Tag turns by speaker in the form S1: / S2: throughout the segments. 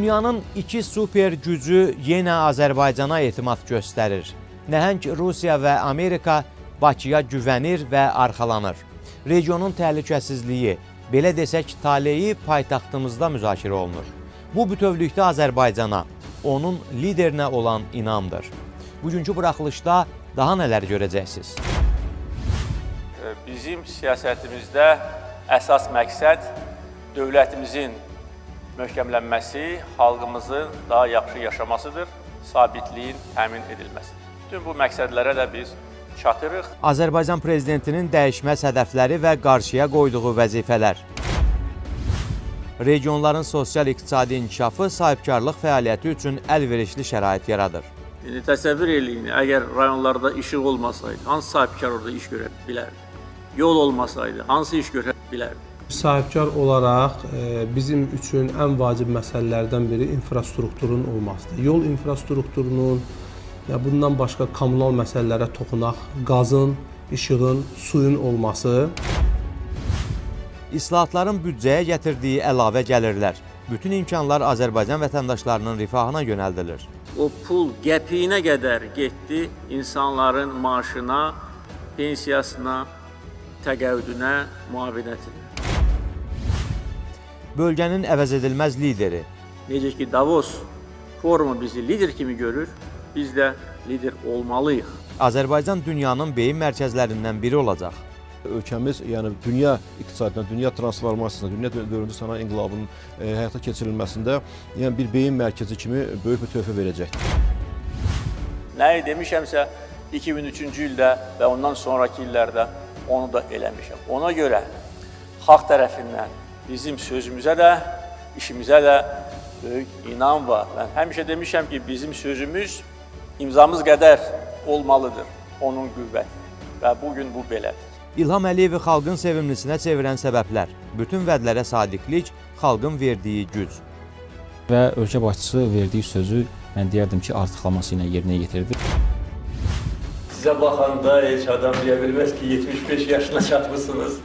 S1: Dünyanın iki super gücü yenə Azərbaycana etimad göstərir. Nəhəng Rusiya və Amerika Bakıya güvənir və arxalanır. Regionun təhlükəsizliyi, belə desək, taleyi paytaxtımızda müzakirə olunur. Bu bütövlükdə Azərbaycana, onun liderinə olan inamdır. Bugünkü buraxılışda daha nələr görəcəksiniz?
S2: Bizim siyasətimizdə əsas məqsəd dövlətimizin möhkəmlənməsi, xalqımızın daha yaxşı yaşamasıdır, sabitliyin təmin edilməsidir. Bütün bu məqsədlərə də biz çatırıq.
S1: Azərbaycan prezidentinin dəyişməz hədəfləri və qarşıya qoyduğu vəzifələr. Regionların sosial-iqtisadi inkişafı sahibkarlıq fəaliyyəti üçün əlverişli şərait yaradır.
S2: İndi təsəvvür eləyin, əgər rayonlarda işıq olmasaydı, hansı sahibkar orada iş görə bilərdi? Yol olmasaydı, hansı iş görə bilərdi?
S3: Sahibkar olaraq e, bizim üçün ən vacib məsələlərdən biri infrastrukturun olmasıdır. Yol infrastrukturunun və bundan başqa kommunal məsələlərə toxunaq, qazın, işığın, suyun olması.
S1: İslahatların büdcəyə gətirdiyi əlavə gəlirlər. Bütün imkanlar Azərbaycan vətəndaşlarının rifahına yönəldilir.
S2: O pul qəpiyinə qədər getdi insanların maaşına, pensiyasına, təqəvvüdünə, müavinətinə.
S1: Bölgənin əvəzedilməz lideri,
S2: Necə ki Davos forumu bizi lider kimi görür, biz də lider olmalıyıq.
S1: Azərbaycan dünyanın beyin mərkəzlərindən biri olacaq.
S4: Ölkəmiz, yəni dünya iqtisadına, dünya transformasiyasına, dünya dördüncü sənaye inqilabının e, həyata keçirilməsində yəni bir beyin mərkəzi kimi böyük bir töhfə verəcəkdir.
S2: Nəyi demişəmsə 2003-cü ildə və ondan sonrakı illərdə onu da eləmişəm. Ona görə xalq tərəfindən bizim sözümüzə də, işimizə də böyük inam var. Mən həmişə demişəm ki, bizim sözümüz imzamız qədər olmalıdır onun qüvvəti. Və bu gün bu belədir.
S1: İlham Əliyevi xalqın sevimlisinə çevirən səbəblər, bütün vədlərə sadiqlik, xalqın verdiyi güc.
S5: Və ölkə başçısı verdiyi sözü mən deyərdim ki, artıqlaması ilə yerinə yetirdi.
S6: Sizə baxanda heç adam deyə bilməz ki, 75 yaşına çatmısınız.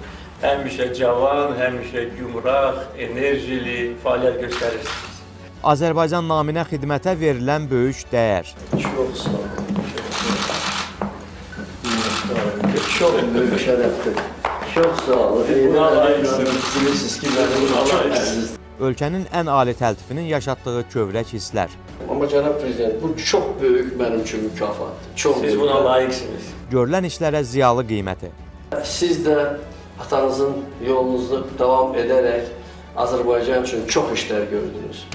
S6: Həmişə cavan, həmişə gümrah, enerjili fəaliyyət göstərirsiniz.
S1: Azərbaycan naminə xidmətə verilən böyük dəyər.
S6: Çox sağ olun. Çox böyük şərəfdir. Çox sağ olun. Bilirsiniz ki, mənim çox əziz.
S1: Ölkənin ən ali təltifinin yaşatdığı kövrək hisslər.
S7: Amma cənab prezident, bu çox böyük mənim üçün mükafatdır. Çox
S6: Siz buna layiqsiniz.
S1: Görülən işlərə ziyalı qiyməti.
S7: Siz də atanızın yolunuzda davam edərək Azərbaycan üçün çox işlər gördünüz.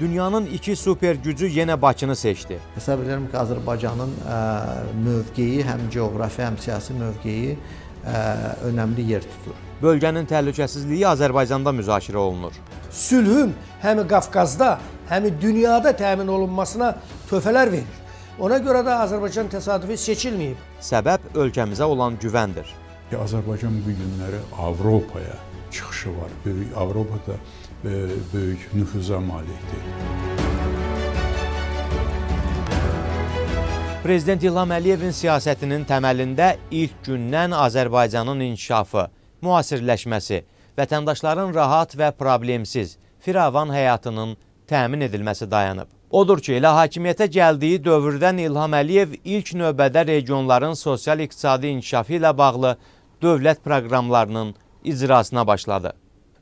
S1: Dünyanın iki super gücü yenə Bakını seçdi.
S8: Hesab edirəm ki, Azərbaycanın ə, mövqeyi, həm coğrafi, həm siyasi mövqeyi ə, önəmli yer tutur.
S1: Bölgənin təhlükəsizliyi Azərbaycanda müzakirə olunur.
S9: sülhün həm Qafqazda, həm dünyada təmin olunmasına töhfələr verir. Ona görə də Azərbaycan təsadüfi seçilməyib.
S1: Səbəb ölkəmizə olan güvəndir.
S10: Ki, Azərbaycan bu günləri Avropaya çıxışı var. Böyük Avropada e, böyük nüfuza malikdir.
S1: Prezident İlham Əliyevin siyasətinin təməlində ilk gündən Azərbaycanın inkişafı, müasirləşməsi, vətəndaşların rahat və problemsiz, firavan həyatının təmin edilməsi dayanıb. Odur ki, elə hakimiyyətə gəldiyi dövrdən İlham Əliyev ilk növbədə regionların sosial-iqtisadi inkişafı ilə bağlı dövlət proqramlarının icrasına başladı.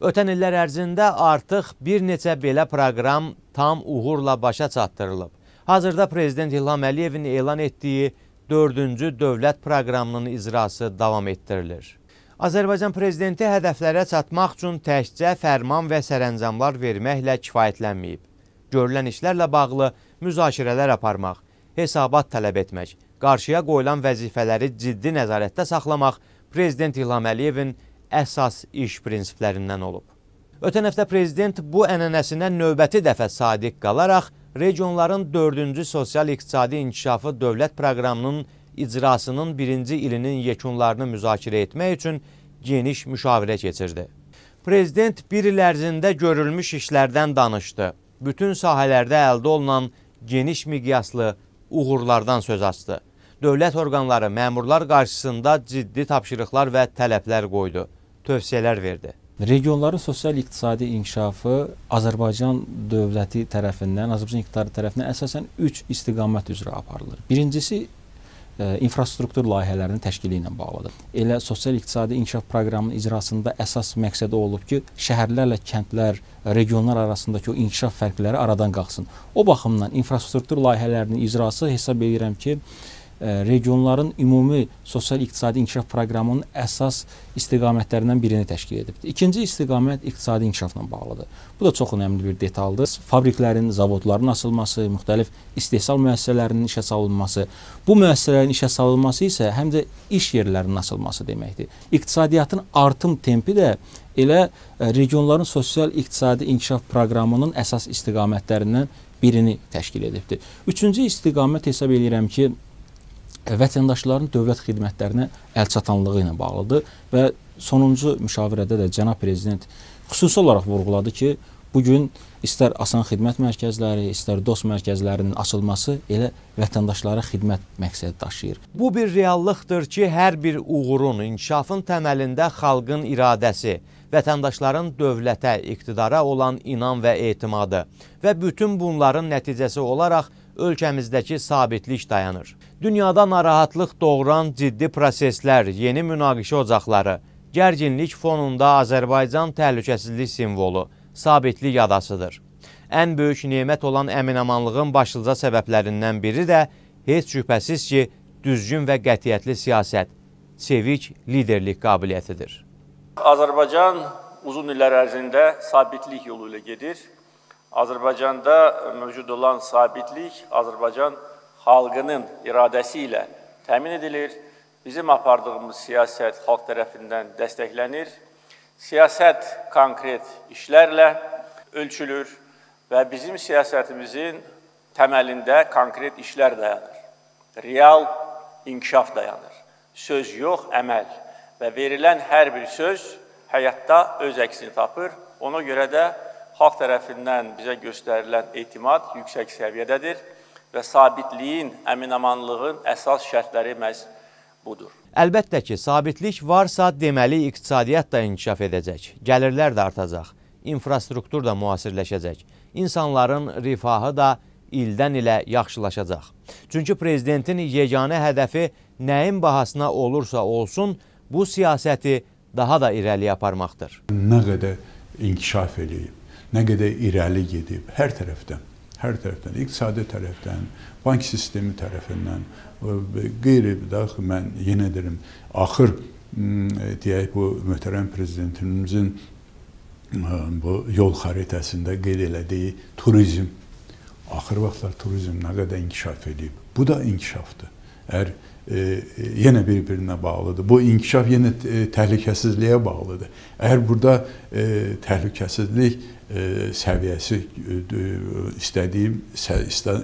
S1: Ötən illər ərzində artıq bir neçə belə proqram tam uğurla başa çatdırılıb. Hazırda Prezident İlham Əliyevin elan etdiyi 4-cü dövlət proqramının icrası davam etdirilir. Azərbaycan Prezidenti hədəflərə çatmaq üçün təkcə fərman və sərəncamlar verməklə kifayətlənməyib. Görülən işlərlə bağlı müzakirələr aparmaq, hesabat tələb etmək, qarşıya qoyulan vəzifələri ciddi nəzarətdə saxlamaq Prezident İlham Əliyevin əsas iş prinsiplərindən olub. Ötən həftə prezident bu ənənəsinə növbəti dəfə sadiq qalaraq regionların 4-cü sosial-iqtisadi inkişafı dövlət proqramının icrasının birinci ilinin yekunlarını müzakirə etmək üçün geniş müşavirə keçirdi. Prezident bir il ərzində görülmüş işlərdən danışdı. Bütün sahələrdə əldə olunan geniş miqyaslı uğurlardan söz açdı. Dövlət orqanları məmurlar qarşısında ciddi tapşırıqlar və tələblər qoydu, tövsiyələr verdi.
S5: Regionların sosial-iqtisadi inkişafı Azərbaycan dövləti tərəfindən, Azərbaycan iqtidarı tərəfindən əsasən 3 istiqamət üzrə aparılır. Birincisi ə, infrastruktur layihələrinin təşkili ilə bağlıdır. Elə sosial-iqtisadi inkişaf proqramının icrasında əsas məqsədi olub ki, şəhərlərlə kəndlər, regionlar arasındakı o inkişaf fərqləri aradan qalxsın. O baxımdan infrastruktur layihələrinin icrası hesab edirəm ki, regionların ümumi sosial-iqtisadi inkişaf proqramının əsas istiqamətlərindən birini təşkil edibdir. İkinci istiqamət iqtisadi inkişafla bağlıdır. Bu da çox önəmli bir detaldır. Fabriklərin, zavodların açılması, müxtəlif istehsal müəssisələrinin işə salınması, bu müəssisələrin işə salınması isə həm də iş yerlərinin açılması deməkdir. İqtisadiyyatın artım tempi də elə regionların sosial-iqtisadi inkişaf proqramının əsas istiqamətlərindən birini təşkil edibdir. Üçüncü istiqamət hesab edirəm ki, vətəndaşların dövlət xidmətlərinə əlçatanlığı ilə bağlıdır və sonuncu müşavirədə də cənab prezident xüsusi olaraq vurğuladı ki, bu gün istər asan xidmət mərkəzləri, istər dost mərkəzlərinin açılması elə vətəndaşlara xidmət məqsədi daşıyır.
S1: Bu bir reallıqdır ki, hər bir uğurun, inkişafın təməlində xalqın iradəsi, vətəndaşların dövlətə, iqtidara olan inam və etimadı və bütün bunların nəticəsi olaraq ölkəmizdəki sabitlik dayanır. Dünyada narahatlıq doğuran ciddi proseslər, yeni münaqişə ocaqları, gərginlik fonunda Azərbaycan təhlükəsizlik simvolu, sabitlik adasıdır. Ən böyük nemət olan əminamanlığın başlıca səbəblərindən biri də heç şübhəsiz ki, düzgün və qətiyyətli siyasət, çevik liderlik qabiliyyətidir.
S2: Azərbaycan uzun illər ərzində sabitlik yolu ilə gedir. Azərbaycanda mövcud olan sabitlik Azərbaycan xalqının iradəsi ilə təmin edilir. Bizim apardığımız siyasət xalq tərəfindən dəstəklənir. Siyasət konkret işlərlə ölçülür və bizim siyasətimizin təməlində konkret işlər dayanır. Real inkişaf dayanır. Söz yox, əməl və verilən hər bir söz həyatda öz əksini tapır. Ona görə də xalq tərəfindən bizə göstərilən etimad yüksək səviyyədədir və sabitliyin, əminamanlığın əsas şərtləri məhz budur.
S1: Əlbəttə ki, sabitlik varsa deməli iqtisadiyyat da inkişaf edəcək, gəlirlər də artacaq, infrastruktur da müasirləşəcək, insanların rifahı da ildən ilə yaxşılaşacaq. Çünki prezidentin yeganə hədəfi nəyin bahasına olursa olsun, bu siyasəti daha da irəliyə aparmaqdır.
S10: Nə qədər inkişaf eləyib, nə qədər irəli gedib hər tərəfdən, hər tərəfdən, iqtisadi tərəfdən, bank sistemi tərəfindən, qeyri daxil mən yenə deyirəm, axır deyək bu möhtərəm prezidentimizin bu yol xəritəsində qeyd elədiyi turizm axır vaxtlar turizm nə qədər inkişaf edib. Bu da inkişafdır. Əgər e, yenə bir-birinə bağlıdır. Bu inkişaf yenə təhlükəsizliyə bağlıdır. Əgər burada e, təhlükəsizlik səviyyəsi istədiyim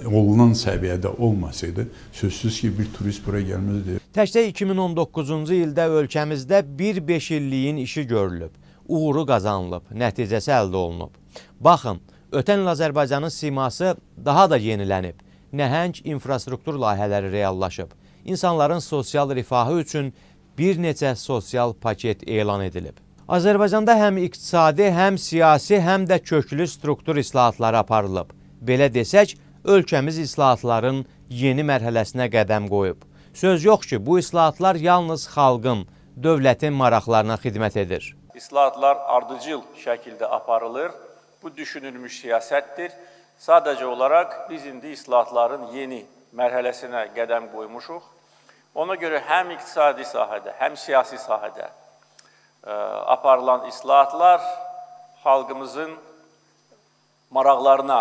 S10: olunan səviyyədə olmasaydı, sözsüz ki, bir turist bura gəlməzdi.
S1: Təkcə 2019-cu ildə ölkəmizdə bir 5 illiyin işi görülüb, uğuru qazanılıb, nəticəsi əldə olunub. Baxın, ötən il Azərbaycanın siması daha da yenilənib, nəhəng infrastruktur layihələri reallaşıb, insanların sosial rifahı üçün bir neçə sosial paket elan edilib. Azərbaycanda həm iqtisadi, həm siyasi, həm də köklü struktur islahatları aparılıb. Belə desək, ölkəmiz islahatların yeni mərhələsinə qədəm qoyub. Söz yox ki, bu islahatlar yalnız xalqın, dövlətin maraqlarına xidmət edir.
S2: İslahatlar ardıcıl şəkildə aparılır. Bu düşünülmüş siyasətdir. Sadəcə olaraq biz indi islahatların yeni mərhələsinə qədəm qoymuşuq. Ona görə həm iqtisadi sahədə, həm siyasi sahədə aparılan islahatlar xalqımızın maraqlarına,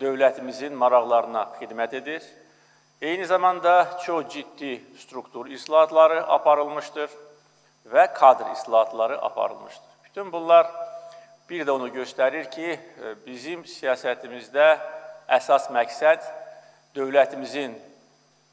S2: dövlətimizin maraqlarına xidmət edir. Eyni zamanda çox ciddi struktur islahatları aparılmışdır və kadr islahatları aparılmışdır. Bütün bunlar bir də onu göstərir ki, bizim siyasətimizdə əsas məqsəd dövlətimizin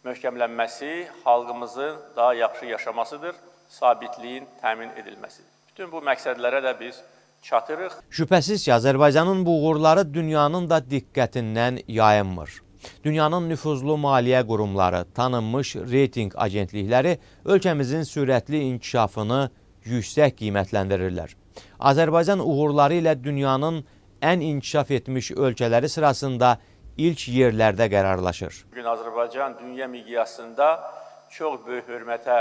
S2: möhkəmlənməsi, xalqımızın daha yaxşı yaşamasıdır sabitliyin təmin edilməsidir. Bütün bu məqsədlərə də biz çatırıq.
S1: Şübhəsiz ki, Azərbaycanın bu uğurları dünyanın da diqqətindən yayınmır. Dünyanın nüfuzlu maliyyə qurumları, tanınmış reytinq agentlikləri ölkəmizin sürətli inkişafını yüksək qiymətləndirirlər. Azərbaycan uğurları ilə dünyanın ən inkişaf etmiş ölkələri sırasında ilk yerlərdə qərarlaşır.
S2: Bugün Azərbaycan dünya miqyasında çox böyük hörmətə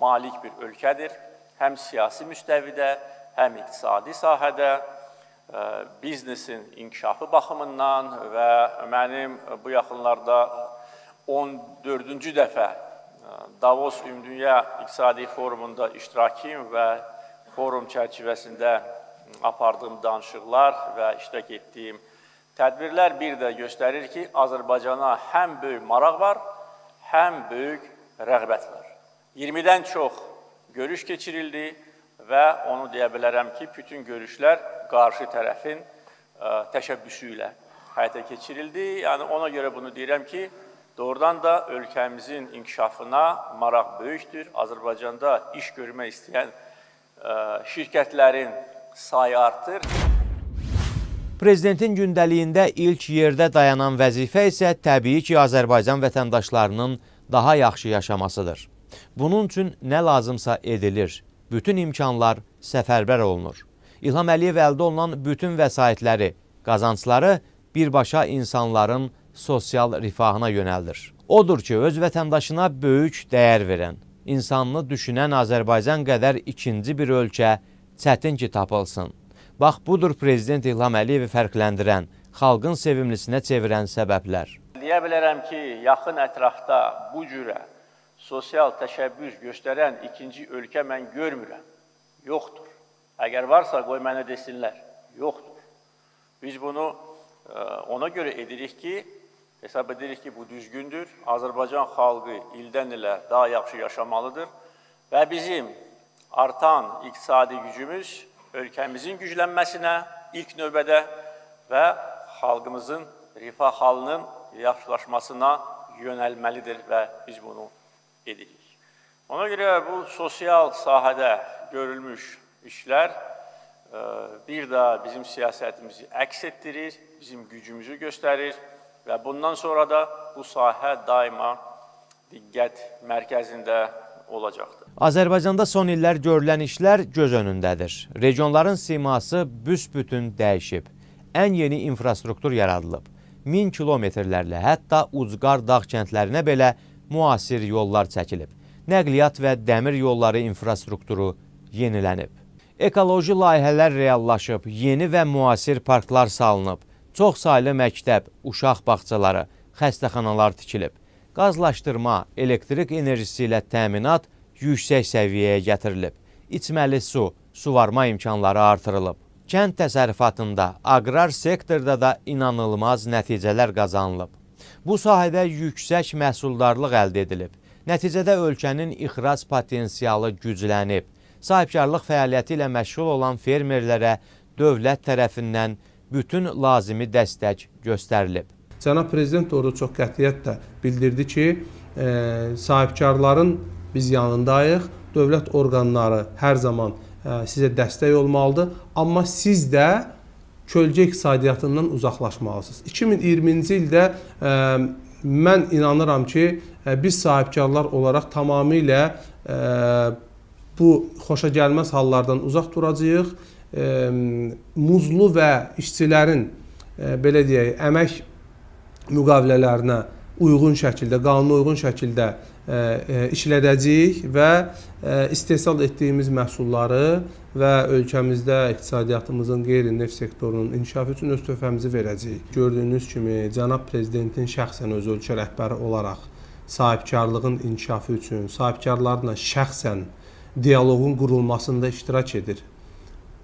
S2: malik bir ölkədir. Həm siyasi müstəvidə, həm iqtisadi sahədə, e, biznesin inkişafı baxımından və mənim bu yaxınlarda 14-cü dəfə e, Davos Ümumdünya İqtisadi Forumunda iştirakım və forum çərçivəsində apardığım danışıqlar və iştirak etdiyim tədbirlər bir də göstərir ki, Azərbaycana həm böyük maraq var, həm böyük rəğbət var. 20-dən çox görüş keçirildi və onu deyə bilərəm ki, bütün görüşlər qarşı tərəfin e, təşəbbüsü ilə həyata keçirildi. Yəni ona görə bunu deyirəm ki, doğrudan da ölkəmizin inkişafına maraq böyükdür. Azərbaycanda iş görmək istəyən e, şirkətlərin sayı artır.
S1: Prezidentin gündəliyində ilk yerdə dayanan vəzifə isə təbii ki, Azərbaycan vətəndaşlarının daha yaxşı yaşamasıdır. Bunun üçün nə lazımsa edilir. Bütün imkanlar səfərbər olunur. İlham Əliyev əldə olunan bütün vəsaitləri, qazancları birbaşa insanların sosial rifahına yönəldir. Odur ki, öz vətəndaşına böyük dəyər verən, insanını düşünən Azərbaycan qədər ikinci bir ölkə çətin ki tapılsın. Bax, budur Prezident İlham Əliyevi fərqləndirən, xalqın sevimlisinə çevirən səbəblər.
S2: Deyə bilərəm ki, yaxın ətrafda bu cürə sosial təşəbbüs göstərən ikinci ölkə mən görmürəm. Yoxdur. Əgər varsa, qoy mənə desinlər. Yoxdur. Biz bunu e, ona görə edirik ki, hesab edirik ki, bu düzgündür. Azərbaycan xalqı ildən ilə daha yaxşı yaşamalıdır və bizim artan iqtisadi gücümüz ölkəmizin güclənməsinə ilk növbədə və xalqımızın rifah halının yaxşılaşmasına yönəlməlidir və biz bunu edirik. Ona görə bu sosial sahədə görülmüş işlər e, bir də bizim siyasətimizi əks etdirir, bizim gücümüzü göstərir və bundan sonra da bu sahə daima diqqət mərkəzində olacaqdır.
S1: Azərbaycanda son illər görülən işlər göz önündədir. Regionların siması büsbütün dəyişib. Ən yeni infrastruktur yaradılıb. 1000 kilometrlərlə, hətta ucqar dağ kəndlərinə belə müasir yollar çəkilib. Nəqliyyat və dəmir yolları infrastrukturu yenilənib. Ekoloji layihələr reallaşıb, yeni və müasir parklar salınıb, çox saylı məktəb, uşaq bağçaları, xəstəxanalar tikilib. Qazlaşdırma, elektrik enerjisi ilə təminat yüksək səviyyəyə gətirilib. İçməli su, suvarma imkanları artırılıb. Kənd təsərrüfatında, aqrar sektorda da inanılmaz nəticələr qazanılıb. Bu sahədə yüksək məhsuldarlıq əldə edilib. Nəticədə ölkənin ixrac potensialı güclənib. Sahibkarlıq fəaliyyəti ilə məşğul olan fermerlərə dövlət tərəfindən bütün lazımi dəstək göstərilib.
S3: Cənab Prezident orada çox qətiyyətlə bildirdi ki, e, sahibkarların biz yanındayıq, dövlət orqanları hər zaman sizə dəstək olmalıdır. Amma siz də kölgə iqtisadiyyatından uzaqlaşmalısınız. 2020-ci ildə ə, mən inanıram ki, ə, biz sahibkarlar olaraq tamamilə ə, bu xoşa gəlməz hallardan uzaq duracağıq. Ə, muzlu və işçilərin ə, belə deyək, əmək müqavilələrinə uyğun şəkildə, qanuna uyğun şəkildə işlədəcəyik və istehsal etdiyimiz məhsulları və ölkəmizdə iqtisadiyyatımızın qeyri-neft sektorunun inkişafı üçün öz töhfəmizi verəcəyik. Gördüyünüz kimi cənab prezidentin şəxsən öz ölkə rəhbəri olaraq sahibkarlığın inkişafı üçün sahibkarlarla şəxsən dialoqun qurulmasında iştirak edir.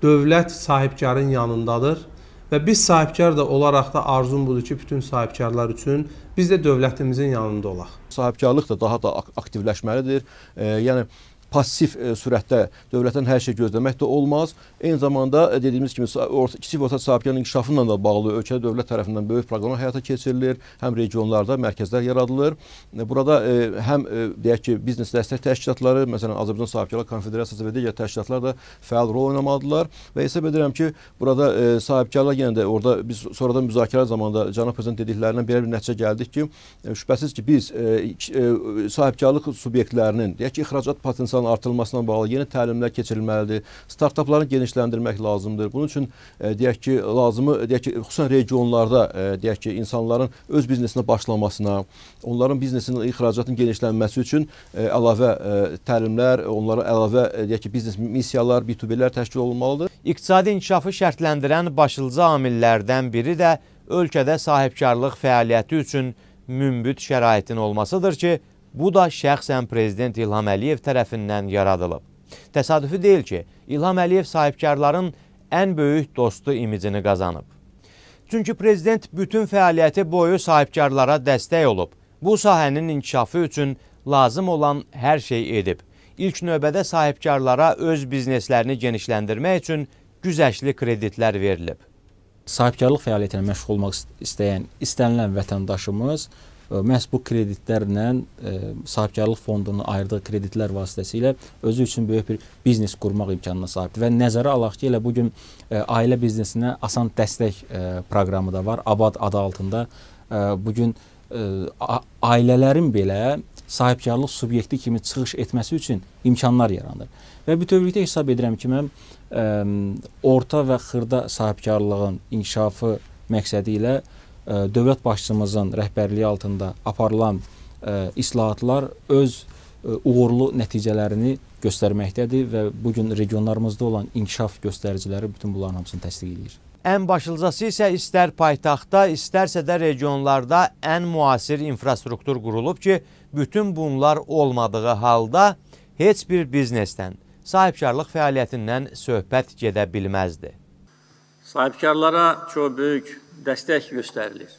S3: Dövlət sahibkarın yanındadır Və biz sahibkar da olaraq da arzum budur ki, bütün sahibkarlar üçün biz də dövlətimizin yanında olaq.
S4: Sahibkarlıq da daha da aktivləşməlidir. E, yəni passiv e, sürətdə dövlətdən hər şey gözləmək də olmaz. Eyni zamanda e, dediyimiz kimi orta kiçik və orta sahibkarlığın inkişafı ilə də bağlı ölkə dövlət tərəfindən böyük proqramlar həyata keçirilir. Həm regionlarda mərkəzlər yaradılır. E, burada e, həm e, deyək ki, biznes dəstək təşkilatları, məsələn Azərbaycan Sahibkarlar Konfederasiyası və digər təşkilatlar da fəal rol oynamalıdırlar və hesab edirəm ki, burada e, sahibkarlar yenə də orada biz sonradan müzakirə zamanında cənab prezident dediklərindən belə bir nəticə gəldik ki, e, şübhəsiz ki, biz e, e, sahibkarlıq subyektlərinin deyək ki, ixracat potensialı sayının artırılmasına bağlı yeni təlimlər keçirilməlidir. Startapları genişləndirmək lazımdır. Bunun üçün e, deyək ki, lazımı deyək ki, xüsusən regionlarda e, deyək ki, insanların öz biznesinə başlamasına, onların biznesinin ixracatının genişlənməsi üçün e, əlavə e, təlimlər, onlara əlavə e, deyək ki, biznes missiyalar, B2B-lər təşkil olunmalıdır.
S1: İqtisadi inkişafı şərtləndirən başlıca amillərdən biri də ölkədə sahibkarlıq fəaliyyəti üçün münbit şəraitin olmasıdır ki, bu da şəxsən Prezident İlham Əliyev tərəfindən yaradılıb. Təsadüfi deyil ki, İlham Əliyev sahibkarların ən böyük dostu imicini qazanıb. Çünki Prezident bütün fəaliyyəti boyu sahibkarlara dəstək olub. Bu sahənin inkişafı üçün lazım olan hər şey edib. İlk növbədə sahibkarlara öz bizneslərini genişləndirmək üçün güzəşli kreditlər verilib
S5: sahibkarlıq fəaliyyətinə məşğul olmaq istəyən, istənilən vətəndaşımız məhz bu kreditlərlə sahibkarlıq fondunun ayırdığı kreditlər vasitəsilə özü üçün böyük bir biznes qurmaq imkanına sahibdir və nəzərə alaq ki, elə bu gün ailə biznesinə asan dəstək proqramı da var. Abad adı altında bu gün ailələrin belə sahibkarlıq subyekti kimi çıxış etməsi üçün imkanlar yaranır. Və bütövlükdə hesab edirəm ki, mən ə, orta və xırda sahibkarlığın inkişafı məqsədi ilə ə, dövlət başçımızın rəhbərliyi altında aparılan ə, islahatlar öz ə, uğurlu nəticələrini göstərməkdədir və bu gün regionlarımızda olan inkişaf göstəriciləri bütün bunların hamısını təsdiq edir.
S1: Ən başlıcası isə istər paytaxtda, istərsə də regionlarda ən müasir infrastruktur qurulub ki, bütün bunlar olmadığı halda heç bir biznesdən, sahibkarlıq fəaliyyətindən söhbət gedə bilməzdi.
S2: Sahibkarlara çox böyük dəstək göstərilir.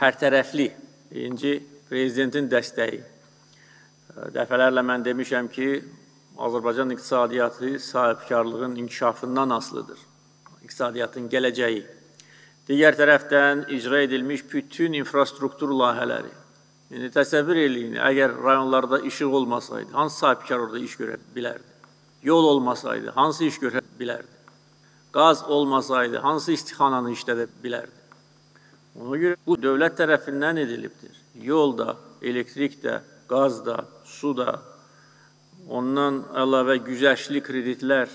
S2: Hər tərəfli. Birinci, prezidentin dəstəyi. Dəfələrlə mən demişəm ki, Azərbaycan iqtisadiyyatı sahibkarlığın inkişafından asılıdır. İqtisadiyyatın gələcəyi. Digər tərəfdən icra edilmiş bütün infrastruktur layihələri, İndi təsəvvür eləyin, əgər rayonlarda işıq olmasaydı, hansı sahibkar orada iş görə bilərdi? Yol olmasaydı, hansı iş görə bilərdi? Qaz olmasaydı, hansı istixananı işlədə bilərdi? Ona görə bu dövlət tərəfindən edilibdir. Yol da, elektrik də, qaz da, su da, ondan əlavə güzəştli kreditlər,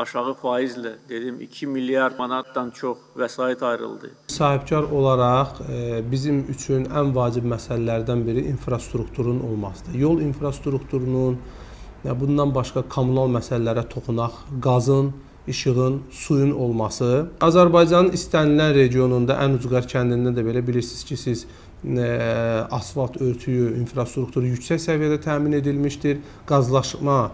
S2: aşağı faizlə dedim 2 milyard manatdan çox vəsait ayrıldı.
S3: Sahibkar olaraq e, bizim üçün ən vacib məsələlərdən biri infrastrukturun olmasıdır. Yol infrastrukturunun bundan başqa kommunal məsələlərə toxunaq, qazın, işığın, suyun olması. Azərbaycanın istənilən regionunda ən ucqar kəndində də belə bilirsiniz ki, siz asfalt örtüyü, infrastrukturu yüksək səviyyədə təmin edilmişdir. Qazlaşma,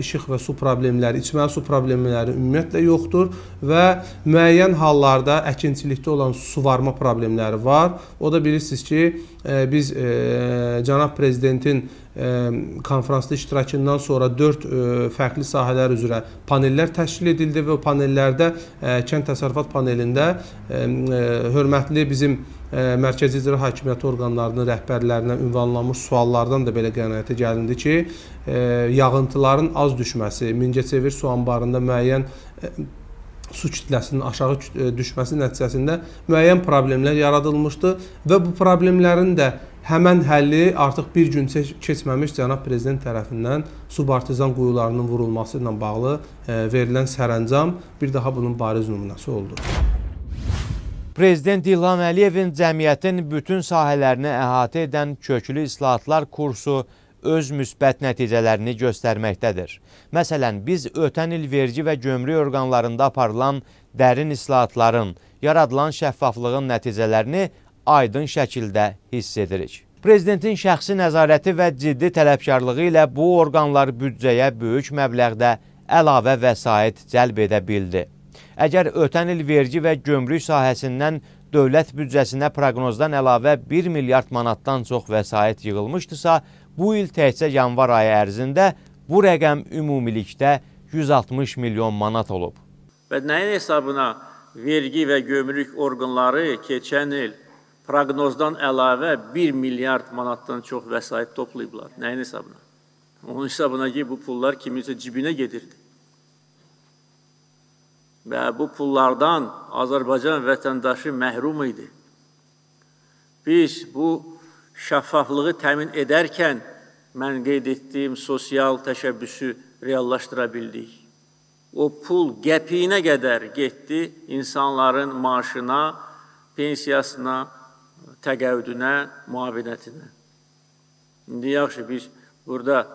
S3: işıq və su problemləri, içməli su problemləri ümumiyyətlə yoxdur və müəyyən hallarda əkinçilikdə olan suvarma problemləri var. O da bilirsiniz ki, biz cənab prezidentin konfransda iştirakından sonra 4 fərqli sahələr üzrə panellər təşkil edildi və panellərdə kənd təsərrüfat panelində hörmətli bizim Mərkəzi İcra Hakimiyyəti orqanlarının rəhbərlərinə ünvanlanmış suallardan da belə qənaətə gəlindi ki, yağıntıların az düşməsi, Mingəçevir su anbarında müəyyən su kütləsinin aşağı düşməsi nəticəsində müəyyən problemlər yaradılmışdı və bu problemlərin də həmən həlli artıq bir gün keçməmiş cənab prezident tərəfindən subartizan quyularının vurulması ilə bağlı verilən sərəncam bir daha bunun bariz nümunəsi oldu.
S1: Prezident İlham Əliyevin cəmiyyətin bütün sahələrini əhatə edən köklü islahatlar kursu öz müsbət nəticələrini göstərməkdədir. Məsələn, biz ötən il vergi və gömrük orqanlarında aparılan dərin islahatların, yaradılan şəffaflığın nəticələrini aydın şəkildə hiss edirik. Prezidentin şəxsi nəzarəti və ciddi tələbkarlığı ilə bu orqanlar büdcəyə böyük məbləğdə əlavə vəsait cəlb edə bildi. Əgər ötən il vergi və gömrük sahəsindən dövlət büdcəsinə proqnozdan əlavə 1 milyard manatdan çox vəsait yığılmışdısa, bu il təkcə yanvar ayı ərzində bu rəqəm ümumilikdə 160 milyon manat olub.
S2: Və nəyin hesabına vergi və gömrük orqanları keçən il proqnozdan əlavə 1 milyard manatdan çox vəsait toplayıblar? Nəyin hesabına? Onun hesabına ki, bu pullar kimisə cibinə gedirdi və bu pullardan Azərbaycan vətəndaşı məhrum idi. Biz bu şəffaflığı təmin edərkən mən qeyd etdiyim sosial təşəbbüsü reallaşdıra bildik. O pul qəpiyinə qədər getdi insanların maaşına, pensiyasına, təqəvvüdünə, müavinətinə. İndi yaxşı biz burada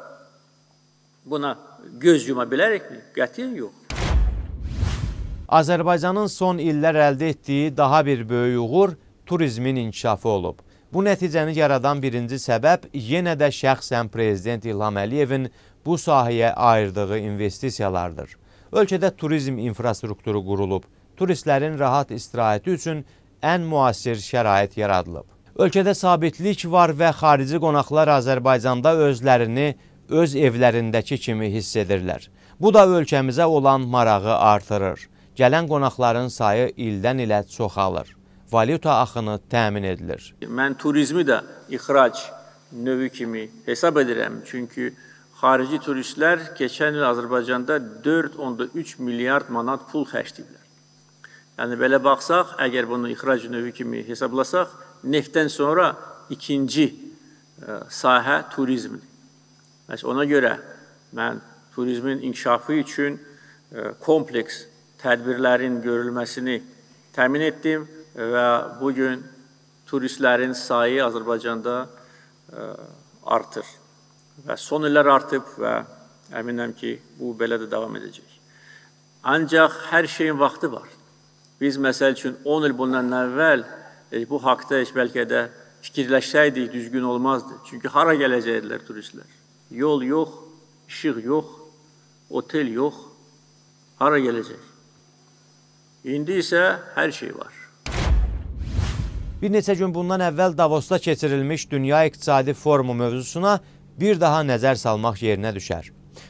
S2: buna göz yuma bilərikmi? Qətiyyən yox.
S1: Azərbaycanın son illər əldə etdiyi daha bir böyük uğur turizmin inkişafı olub. Bu nəticəni yaradan birinci səbəb yenə də şəxsən Prezident İlham Əliyevin bu sahəyə ayırdığı investisiyalardır. Ölkədə turizm infrastrukturu qurulub, turistlərin rahat istirahəti üçün ən müasir şərait yaradılıb. Ölkədə sabitlik var və xarici qonaqlar Azərbaycanda özlərini öz evlərindəki kimi hiss edirlər. Bu da ölkəmizə olan marağı artırır. Gələn qonaqların sayı ildən ilə çoxalır. Valyuta axını təmin edilir.
S2: Mən turizmi də ixrac növü kimi hesab edirəm. Çünki xarici turistlər keçən il Azərbaycanda 4.3 milyard manat pul xərcləyiblər. Yəni belə baxsaq, əgər bunu ixrac növü kimi hesablasaq, neftdən sonra ikinci ə, sahə turizmdir. Məhz ona görə mən turizmin inkişafı üçün e, kompleks tədbirlərin görülməsini təmin etdim və bu gün turistlərin sayı Azərbaycanda e, artır. Və son illər artıb və əminəm ki, bu belə də davam edəcək. Ancaq hər şeyin vaxtı var. Biz məsəl üçün 10 il bundan əvvəl e, bu haqda heç bəlkə də fikirləşsəydik düzgün olmazdı. Çünki hara gələcəkdilər turistlər? Yol yox, işıq yox, otel yox. Hara gələcək? İndi isə hər şey var.
S1: Bir neçə gün bundan əvvəl Davosda keçirilmiş Dünya İqtisadi Forumu mövzusuna bir daha nəzər salmaq yerinə düşər.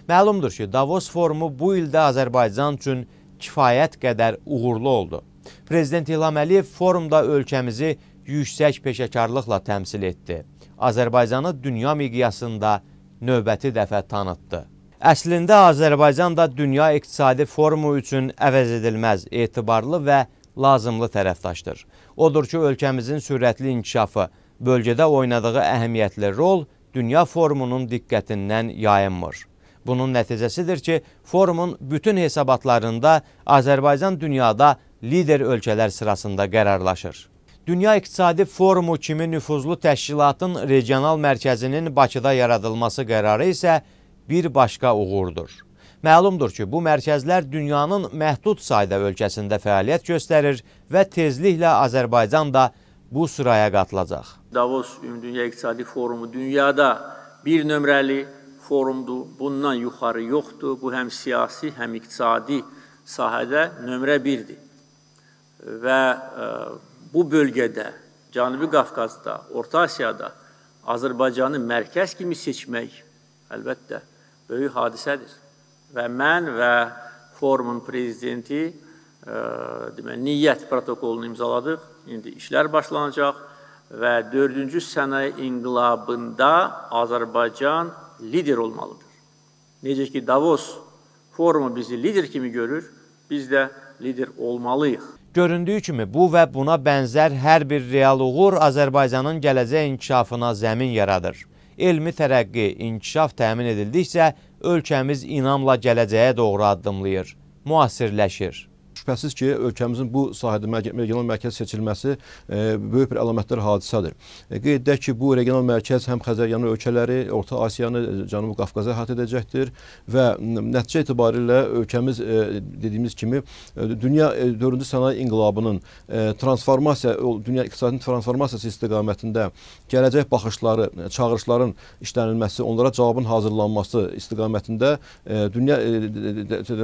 S1: Məlumdur ki, Davos forumu bu ildə Azərbaycan üçün kifayət qədər uğurlu oldu. Prezident İlham Əliyev forumda ölkəmizi yüksək peşəkarlıqla təmsil etdi. Azərbaycanı dünya miqyasında növbəti dəfə tanıtdı. Əslində Azərbaycan da Dünya İqtisadi Forumu üçün əvəzedilməz, etibarlı və lazımlı tərəfdaşdır. Odur ki, ölkəmizin sürətli inkişafı, bölgədə oynadığı əhəmiyyətli rol Dünya Forumunun diqqətindən yayınmır. Bunun nəticəsidir ki, forumun bütün hesabatlarında Azərbaycan dünyada lider ölkələr sırasında qərarlaşır. Dünya İqtisadi Forumu kimi nüfuzlu təşkilatın regional mərkəzinin Bakıda yaradılması qərarı isə bir başqa uğurdur. Məlumdur ki, bu mərkəzlər dünyanın məhdud sayda ölkəsində fəaliyyət göstərir və tezliklə Azərbaycan da bu sıraya qatılacaq.
S2: Davos Ümumdünya İqtisadi Forumu dünyada bir nömrəli forumdur. Bundan yuxarı yoxdur. Bu həm siyasi, həm iqtisadi sahədə nömrə birdir. Və ə, e, bu bölgədə, Cənubi Qafqazda, Orta Asiyada Azərbaycanı mərkəz kimi seçmək əlbəttə böyük hadisədir. Və mən və forumun prezidenti ə, e, demək, niyyət protokolunu imzaladıq. İndi işlər başlanacaq və 4-cü sənaye inqilabında Azərbaycan lider olmalıdır. Necə ki Davos forumu bizi lider kimi görür, biz də lider olmalıyıq.
S1: Göründüyü kimi bu və buna bənzər hər bir real uğur Azərbaycanın gələcək inkişafına zəmin yaradır. Elmi tərəqqi, inkişaf təmin edildikcə ölkəmiz inamla gələcəyə doğru addımlayır, müasirləşir
S4: şübhəsiz ki, ölkəmizin bu sahədə regional mərkəz seçilməsi e, böyük bir əlamətdar hadisədir. E, qeyd edək ki, bu regional mərkəz həm Xəzəryanı ölkələri, Orta Asiyanı, Cənubi Qafqazı əhatə edəcəkdir və nəticə itibarilə ölkəmiz e, dediyimiz kimi dünya 4-cü sənaye inqilabının transformasiya, dünya iqtisadi transformasiyası istiqamətində gələcək baxışları, çağırışların işlənilməsi, onlara cavabın hazırlanması istiqamətində dünya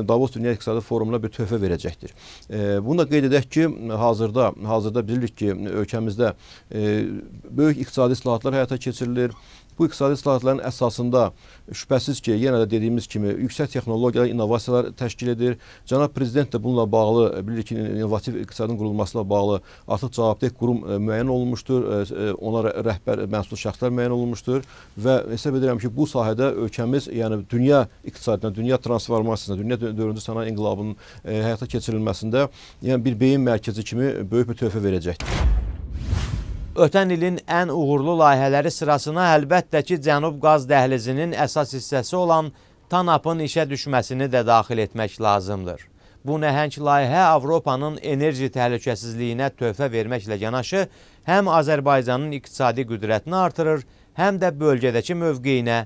S4: Davos Dünya İqtisadi Forumuna bir töhfə verəcəkdir. Bunu da qeyd edək ki, hazırda hazırda bilirik ki, ölkəmizdə böyük iqtisadi islahatlar həyata keçirilir. Bu iqtisadi islahatların əsasında şübhəsiz ki, yenə də dediyimiz kimi yüksək texnologiyalar, innovasiyalar təşkil edir. Cənab prezident də bununla bağlı bilir ki, innovativ iqtisadın qurulmasına bağlı artıq cavabdeh qurum müəyyən olunmuşdur. Ona rəhbər məsul şəxslər müəyyən olunmuşdur və hesab edirəm ki, bu sahədə ölkəmiz, yəni dünya iqtisadına, dünya transformasiyasına, dünya 4-cü sənaye inqilabının həyata keçirilməsində yəni bir beyin mərkəzi kimi böyük bir töhfə verəcəkdir.
S1: Ötən ilin ən uğurlu layihələri sırasına əlbəttə ki, Cənub qaz dəhlizinin əsas hissəsi olan TANAP-ın işə düşməsini də daxil etmək lazımdır. Bu nəhəng layihə Avropanın enerji təhlükəsizliyinə töhfə verməklə yanaşı, həm Azərbaycanın iqtisadi qüdrətini artırır, həm də bölgədəki mövqeyinə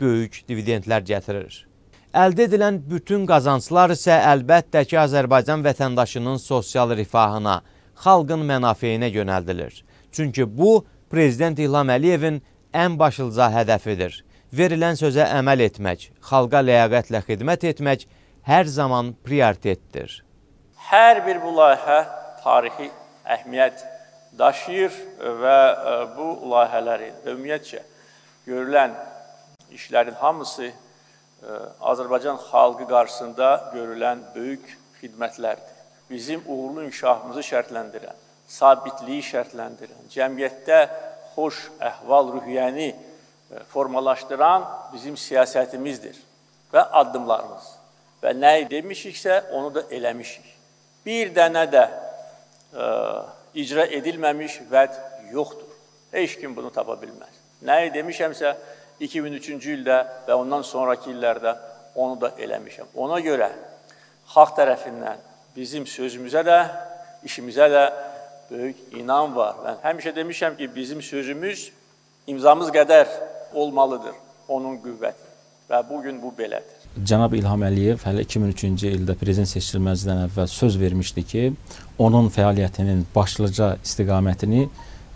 S1: böyük dividendlər gətirir. Əldə edilən bütün qazanclar isə əlbəttə ki, Azərbaycan vətəndaşının sosial rifahına, xalqın mənafeyinə yönəldilir. Çünki bu, Prezident İlham Əliyevin ən başlıca hədəfidir. Verilən sözə əməl etmək, xalqa ləyaqətlə xidmət etmək hər zaman prioritetdir.
S2: Hər bir bu layihə tarixi əhmiyyət daşıyır və e, bu layihələrin ümumiyyətcə görülən işlərin hamısı e, Azərbaycan xalqı qarşısında görülən böyük xidmətlərdir. Bizim uğurlu inkişafımızı şərtləndirən sabitliyi şərtləndirən, cəmiyyətdə xoş əhval-ruhiyyəni e, formalaşdıran bizim siyasətimizdir və addımlarımız. Və nəyi demişiksə, onu da eləmişik. Bir dənə də ə, e, icra edilməmiş vəd yoxdur. Heç kim bunu tapa bilməz. Nəyi demişəmsə, 2003-cü ildə və ondan sonraki illərdə onu da eləmişəm. Ona görə xalq tərəfindən bizim sözümüzə də, işimizə də böyük inam var. Mən həmişə demişəm ki, bizim sözümüz imzamız qədər olmalıdır onun qüvvəti. Və bu gün bu belədir.
S5: Cənab İlham Əliyev hələ 2003-cü ildə prezident seçilməzdən əvvəl söz vermişdi ki, onun fəaliyyətinin başlıca istiqamətini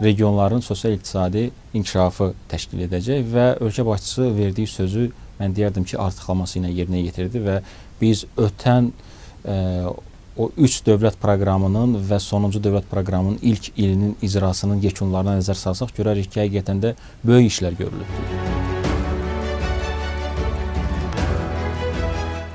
S5: regionların sosial-iqtisadi inkişafı təşkil edəcək və ölkə başçısı verdiyi sözü mən deyərdim ki, artıqlaması ilə yerinə yetirdi və biz ötən ə, o 3 dövlət proqramının və sonuncu dövlət proqramının ilk ilinin icrasının yekunlarına nəzər salsaq, görərik ki, həqiqətən də böyük işlər görülübdür.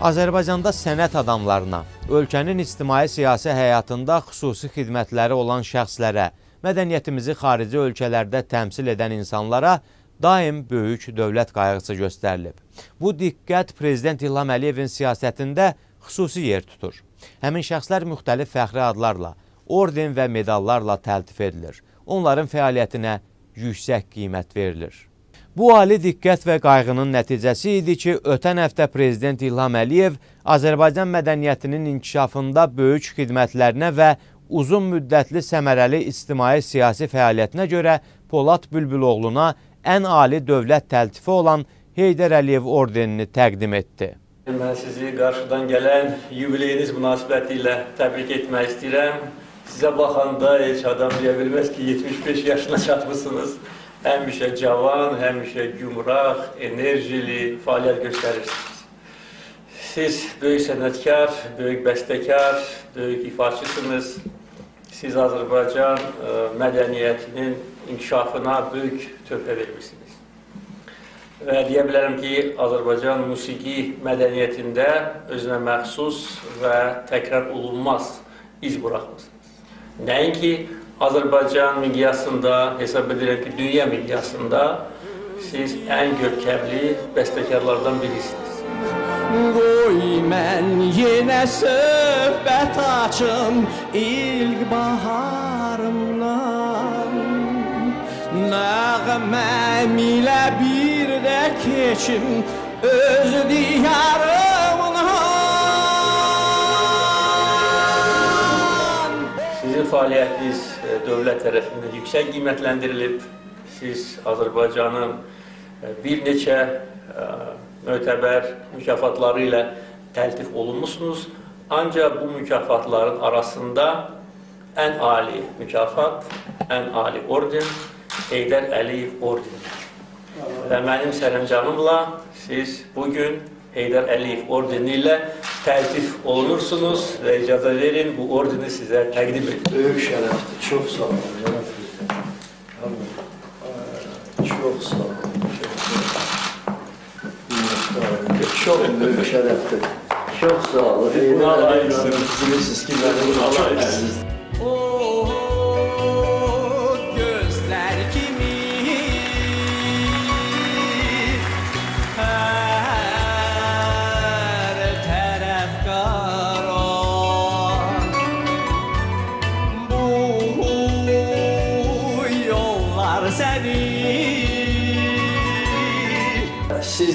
S1: Azərbaycanda sənət adamlarına, ölkənin ictimai-siyasi həyatında xüsusi xidmətləri olan şəxslərə, mədəniyyətimizi xarici ölkələrdə təmsil edən insanlara daim böyük dövlət qayğısı göstərilib. Bu diqqət Prezident İlham Əliyevin siyasətində xüsusi yer tutur. Həmin şəxslər müxtəlif fəxri adlarla, orden və medallarla təltif edilir. Onların fəaliyyətinə yüksək qiymət verilir. Bu ali diqqət və qayğının nəticəsi idi ki, ötən həftə Prezident İlham Əliyev Azərbaycan mədəniyyətinin inkişafında böyük xidmətlərinə və uzun müddətli səmərəli ictimai-siyasi fəaliyyətinə görə Polad Bülbüloğluna ən ali dövlət təltifi olan Heydər Əliyev ordenini təqdim etdi.
S6: Mən sizi qarşıdan gələn yubileyiniz münasibəti ilə təbrik etmək istəyirəm. Sizə baxanda heç adam deyə bilməz ki, 75 yaşına çatmışsınız. Həmişə cavan, həmişə gümrah, enerjili fəaliyyət göstərirsiniz. Siz böyük sənətkar, böyük bəstəkar, böyük ifaçısınız. Siz Azərbaycan ə, mədəniyyətinin inkişafına böyük töhfə vermişsiniz və deyə bilərəm ki, Azərbaycan musiqi mədəniyyətində özünə məxsus və təkrar olunmaz iz buraxmısınız. Nəinki Azərbaycan miqyasında, hesab edirəm ki, dünya miqyasında siz ən görkəmli bəstəkarlardan birisiniz. Qoy mən yenə söhbət açım ilk baharımdan Nəğməm ilə bir keçim öz diyarımdan. Sizin fəaliyyətiniz e, dövlət tərəfindən yüksək qiymətləndirilib. Siz Azərbaycanın e, bir neçə e, mötəbər mükafatları ilə təltif olunmusunuz. Ancaq bu mükafatların arasında ən ali mükafat, ən ali orden Heydər Əliyev ordenidir və mənim sərəncamımla siz bugün Heydər Əliyev ordeni ilə təltif olunursunuz və icazə verin bu ordeni sizə təqdim edim.
S7: Böyük şərəfdir. Çox sağ olun. Cənab Prezident. Çox sağ olun. Çox böyük şərəfdir. Çox sağ olun. Heydər Əliyev bilirsiniz ki, mənim çox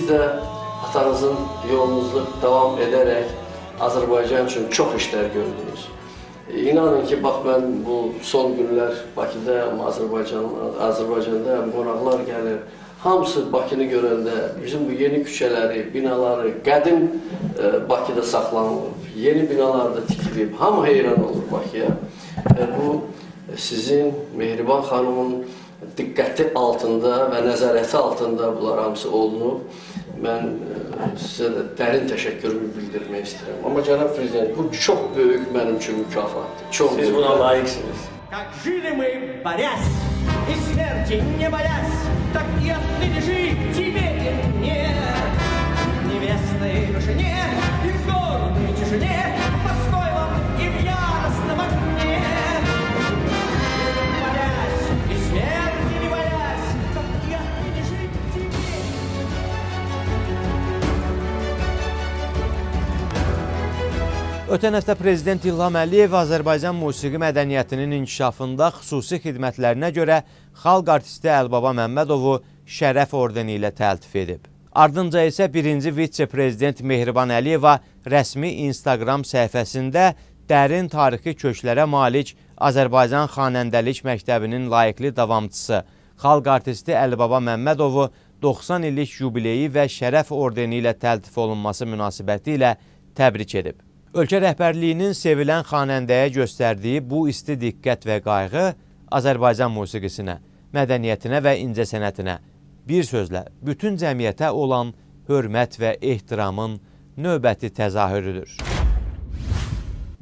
S7: siz də atanızın yolunuzda davam edərək Azərbaycan üçün çox işlər gördünüz. İnanın ki, bax mən bu son günlər Bakıdayam, Azərbaycan, Azərbaycanda qonaqlar gəlir. Hamısı Bakını görəndə bizim bu yeni küçələri, binaları, qədim e, Bakıda saxlanılıb, yeni binalar da tikilib, hamı heyran olur Bakıya. E, bu sizin Mehriban xanımın diqqəti altında və nəzarəti altında bunlar hamısı olunub. Mən ə, sizə də dərin təşəkkürümü bildirmək istəyirəm. Amma cənab prezident, bu çox böyük mənim üçün mükafatdır. Çox
S2: Siz
S7: böyük.
S2: buna layiqsiniz.
S11: Как жили мы, борясь, и смерти не боясь, так и отныне жить тебе и мне. В небесной вышине и в горной тишине,
S1: Ötən həftə Prezident İlham Əliyev Azərbaycan musiqi mədəniyyətinin inkişafında xüsusi xidmətlərinə görə xalq artisti Əlbaba Məmmədovu şərəf ordeni ilə təltif edib. Ardınca isə birinci vitse-prezident Mehriban Əliyeva rəsmi Instagram səhifəsində dərin tarixi köklərə malik Azərbaycan Xanəndəlik Məktəbinin layiqli davamçısı, xalq artisti Əlibaba Məmmədovu 90 illik yubileyi və şərəf ordeni ilə təltif olunması münasibəti ilə təbrik edib. Ölkə rəhbərliyinin sevilən xanəndəyə göstərdiyi bu isti diqqət və qayğı Azərbaycan musiqisinə, mədəniyyətinə və incəsənətinə, bir sözlə, bütün cəmiyyətə olan hörmət və ehtiramın növbəti təzahürüdür.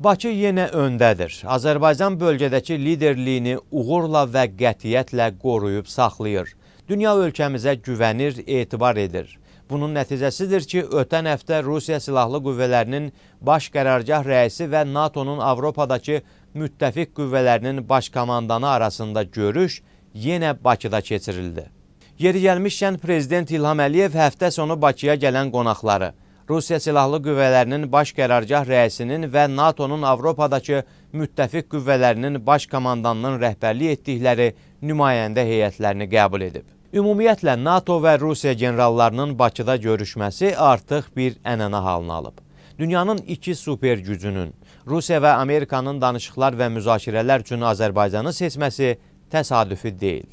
S1: Bakı yenə öndədir. Azərbaycan bölgədəki liderliyini uğurla və qətiyyətlə qoruyub saxlayır. Dünya ölkəmizə güvənir, etibar edir. Bunun nəticəsidir ki, ötən həftə Rusiya Silahlı Qüvvələrinin baş qərargah rəisi və NATO-nun Avropadakı müttəfiq qüvvələrinin baş komandanı arasında görüş yenə Bakıda keçirildi. Yeri gəlmişkən Prezident İlham Əliyev həftə sonu Bakıya gələn qonaqları, Rusiya Silahlı Qüvvələrinin baş qərargah rəisinin və NATO-nun Avropadakı müttəfiq qüvvələrinin baş komandanının rəhbərlik etdikləri nümayəndə heyətlərini qəbul edib. Ümumiyyətlə, NATO və Rusiya generallarının Bakıda görüşməsi artıq bir ənənə halını alıb. Dünyanın iki super gücünün, Rusiya və Amerikanın danışıqlar və müzakirələr üçün Azərbaycanı seçməsi təsadüfi deyil.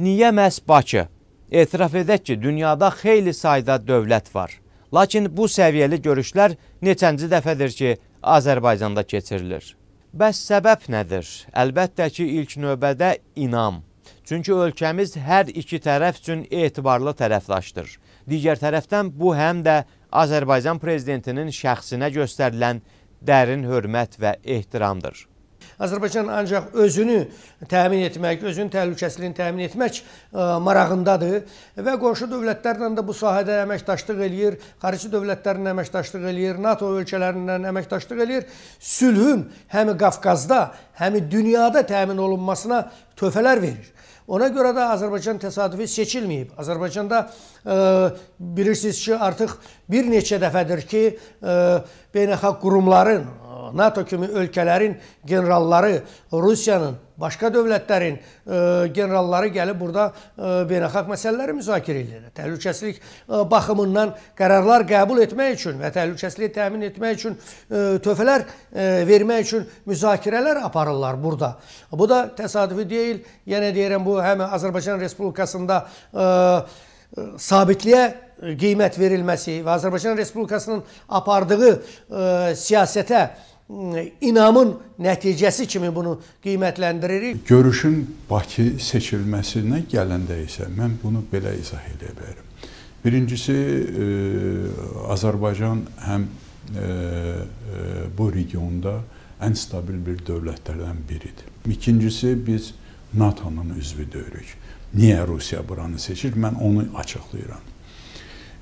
S1: Niyə məhz Bakı? Etiraf edək ki, dünyada xeyli sayda dövlət var. Lakin bu səviyyəli görüşlər neçənci dəfədir ki, Azərbaycanda keçirilir. Bəs səbəb nədir? Əlbəttə ki, ilk növbədə inam. Çünki ölkəmiz hər iki tərəf üçün etibarlı tərəfdaşdır. Digər tərəfdən bu həm də Azərbaycan prezidentinin şəxsinə göstərilən dərin hörmət və ehtiramdır.
S9: Azərbaycan ancaq özünü təmin etmək, özünün təhlükəsizliyini təmin etmək ə, marağındadır və qonşu dövlətlərlə də bu sahədə əməkdaşlıq eləyir, xarici dövlətlərlə əməkdaşlıq eləyir, NATO ölkələrindən əməkdaşlıq eləyir. Sülhün həm Qafqazda, həm dünyada təmin olunmasına töhfələr verir. Ona görə də Azərbaycan təsadüfi seçilməyib. Azərbaycanda ə, bilirsiniz ki, artıq bir neçə dəfədir ki, ə, beynəlxalq qurumların, NATO kimi ölkələrin generalları, Rusiyanın, başqa dövlətlərin ə, generalları gəlib burada ə, beynəlxalq məsələləri müzakirə edirlər. Təhlükəsizlik ə, baxımından qərarlar qəbul etmək üçün və təhlükəsizliyi təmin etmək üçün ə, töhfələr ə, vermək üçün müzakirələr aparırlar burada. Bu da təsadüfi deyil. Yenə deyirəm bu həm Azərbaycan Respublikasında ə, sabitliyə qiymət verilməsi və Azərbaycan Respublikasının apardığı ə, siyasətə inamın nəticəsi kimi bunu qiymətləndiririk.
S10: Görüşün Bakı seçilməsinə gələndə isə mən bunu belə izah edə bilərəm. Birincisi e, Azərbaycan həm e, e, bu regionda ən stabil bir dövlətlərdən biridir. İkincisi biz NATO-nun üzvü deyirik. Niyə Rusiya buranı seçir? Mən onu açıqlayıram.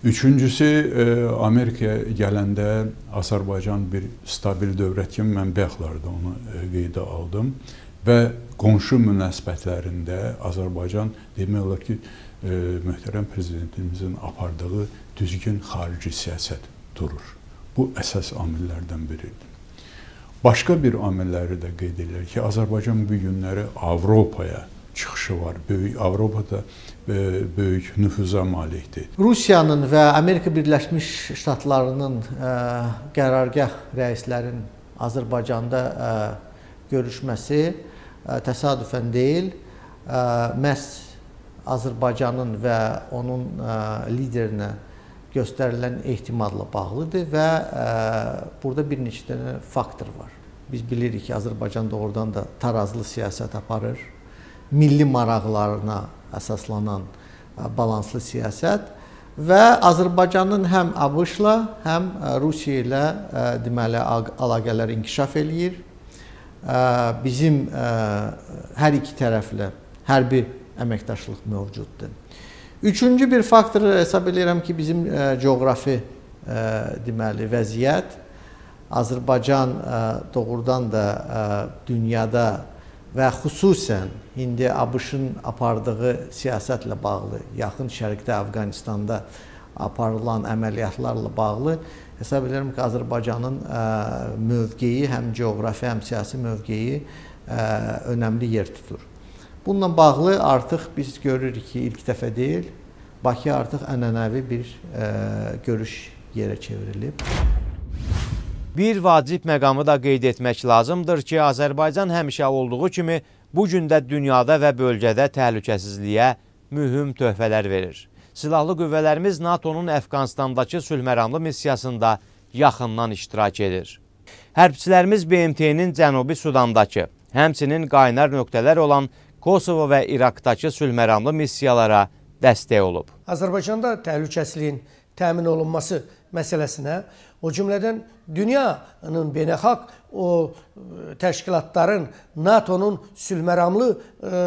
S10: Üçüncüsü, e, Amerikaya gələndə Azərbaycan bir stabil dövlət kimi mən bəxtlarda onu e, qeydə aldım və qonşu münasibətlərində Azərbaycan demək olar ki, e, möhtərəm prezidentimizin apardığı düzgün xarici siyasət durur. Bu əsas amillərdən biridir. Başqa bir amilləri də qeyd edirlər ki, Azərbaycan bu günləri Avropaya çıxışı var. Böyük Avropada böyük nüfuza malikdir.
S8: Rusiyanın və Amerika Birləşmiş Ştatlarının ə, qərargah rəislərin Azərbaycanda ə, görüşməsi ə, təsadüfən deyil, məhz Azərbaycanın və onun liderinə göstərilən ehtimalla bağlıdır və burada bir neçə dənə faktor var. Biz bilirik ki, Azərbaycan doğrudan da tarazlı siyasət aparır. Milli maraqlarına əsaslanan balanslı siyasət və Azərbaycanın həm ABŞ-la, həm Rusiya ilə deməli əlaqələr inkişaf eləyir. Bizim hər iki tərəflə hərbi əməkdaşlıq mövcuddur. Üçüncü bir faktor hesab edirəm ki, bizim coğrafi deməli vəziyyət Azərbaycan doğrudan da dünyada və xüsusən indi ABŞ-ın apardığı siyasətlə bağlı, yaxın şərqdə, Əfqanistanda aparılan əməliyyatlarla bağlı hesab edirəm ki, Azərbaycanın mövqeyi, həm coğrafi, həm siyasi mövqeyi önəmli yer tutur. Bununla bağlı artıq biz görürük ki, ilk dəfə deyil, Bakı artıq ənənəvi bir ə, görüş yerə çevrilib.
S1: Bir vacib məqamı da qeyd etmək lazımdır ki, Azərbaycan həmişə olduğu kimi bu gün də dünyada və bölgədə təhlükəsizliyə mühüm töhfələr verir. Silahlı qüvvələrimiz NATO-nun Əfqanistandakı sülhməramlı missiyasında yaxından iştirak edir. Hərbçilərimiz BMT-nin Cənubi Sudandakı, həmçinin qaynar nöqtələr olan Kosovo və İraqdakı sülhməramlı missiyalara dəstək olub.
S9: Azərbaycanda təhlükəsizliyin təmin olunması məsələsinə, o cümlədən dünyanın beynəlxalq o e, təşkilatların NATO-nun sülhməramlı ə, e,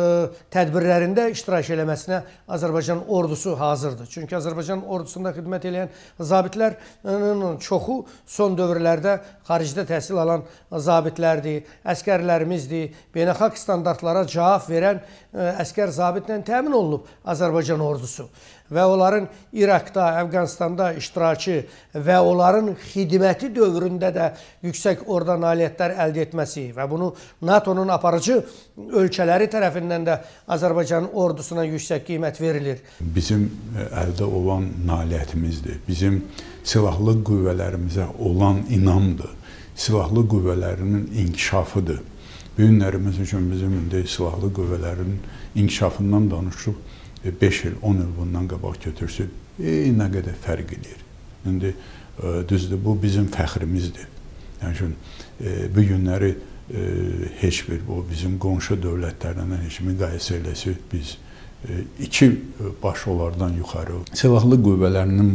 S9: tədbirlərində iştirak eləməsinə Azərbaycan ordusu hazırdır. Çünki Azərbaycan ordusunda xidmət edən zabitlərin çoxu son dövrlərdə xaricdə təhsil alan zabitlərdir, əskərlərimizdir. Beynəlxalq standartlara cavab verən ə, e, əskər zabitlə təmin olunub Azərbaycan ordusu və onların İraqda, Əfqanistanda iştirakı və onların xidməti dövründə də yüksək orada nailiyyətlər əldə etməsi və bunu NATO-nun aparıcı ölkələri tərəfindən də Azərbaycanın ordusuna yüksək qiymət verilir.
S10: Bizim e, əldə olan nailiyyətimizdir. Bizim silahlı qüvvələrimizə olan inamdır. Silahlı qüvvələrinin inkişafıdır. Bu günlərimiz üçün bizim indi silahlı qüvvələrin inkişafından danışıb 5 il, 10 il bundan qabaq götürsün, e, nə qədər fərq edir. İndi e, düzdür, bu bizim fəxrimizdir. Yəni üçün e, bu günləri e, heç bir o bizim qonşu dövlətlərlə heç müqayisə eləsə biz e, iki baş onlardan yuxarı silahlı qüvvələrinin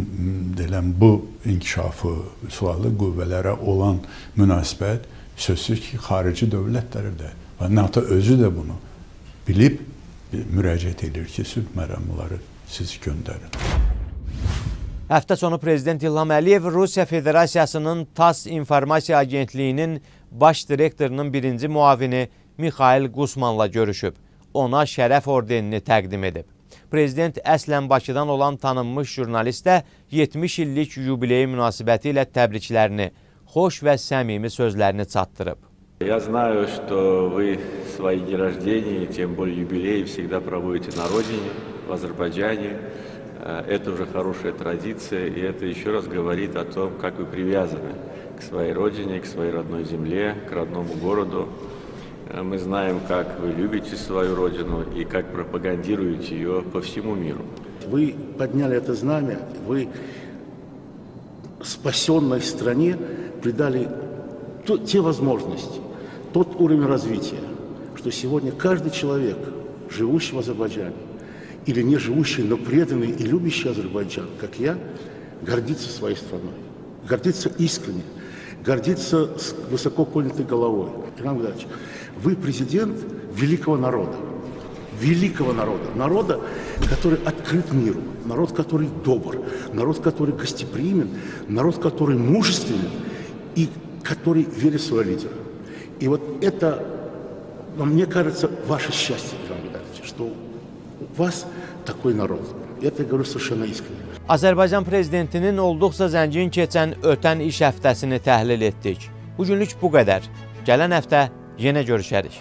S10: deyilən bu inkişafı, silahlı qüvvələrə olan münasibət sözsüz ki, xarici dövlətlərə də və NATO özü də bunu bilib müraciət edir ki, sülh məramları siz göndərin.
S1: Həftə sonu Prezident İlham Əliyev Rusiya Federasiyasının TASS İnformasiya Agentliyinin baş direktorunun birinci muavini Mixail Qusmanla görüşüb. Ona şərəf ordenini təqdim edib. Prezident əslən Bakıdan olan tanınmış jurnalistə 70 illik yubileyi münasibəti ilə təbriklərini, xoş və səmimi sözlərini çatdırıb.
S12: Я знаю, что вы свои дни рождения, тем более юбилеи, всегда проводите на родине, в Азербайджане. Э, это уже хорошая традиция, и это еще раз говорит о том, как вы привязаны к своей родине, к своей родной земле, к родному городу. Э, мы знаем, как вы любите свою родину и как пропагандируете ее по всему миру.
S13: Вы подняли это знамя, вы спасенной стране придали те возможности, тот уровень развития, что сегодня каждый человек, живущий в Азербайджане, или не живущий, но преданный и любящий Азербайджан, как я, гордится своей страной, гордится искренне, гордится с высоко поднятой головой. Иван Владимирович, вы президент великого народа, великого народа, народа, который открыт миру, народ, который добр, народ, который гостеприимен, народ, который мужественен и который верит в своего лидера. И вот это, мне кажется, ваше счастье, Иван Геннадьевич, что вас такой народ. Это я говорю совершенно искренне.
S1: Azərbaycan prezidentinin olduqca zəngin keçən ötən iş həftəsini təhlil etdik. Bugünlük bu qədər. Gələn həftə yenə görüşərik.